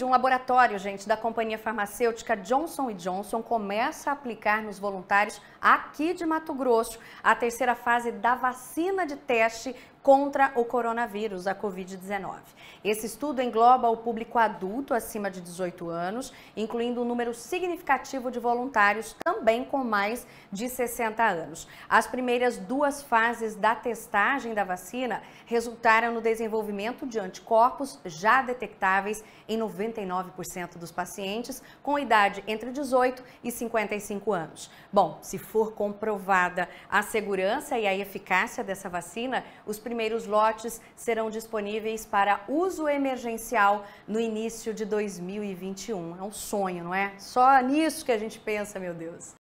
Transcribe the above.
Um laboratório, gente, da companhia farmacêutica Johnson Johnson começa a aplicar nos voluntários aqui de Mato Grosso a terceira fase da vacina de teste contra o coronavírus, a Covid-19. Esse estudo engloba o público adulto acima de 18 anos, incluindo um número significativo de voluntários também com mais de 60 anos. As primeiras duas fases da testagem da vacina resultaram no desenvolvimento de anticorpos já detectáveis em 99% dos pacientes com idade entre 18 e 55 anos. Bom, se for comprovada a segurança e a eficácia dessa vacina, os primeiros lotes serão disponíveis para uso emergencial no início de 2021. É um sonho, não é? Só nisso que a gente pensa, meu Deus.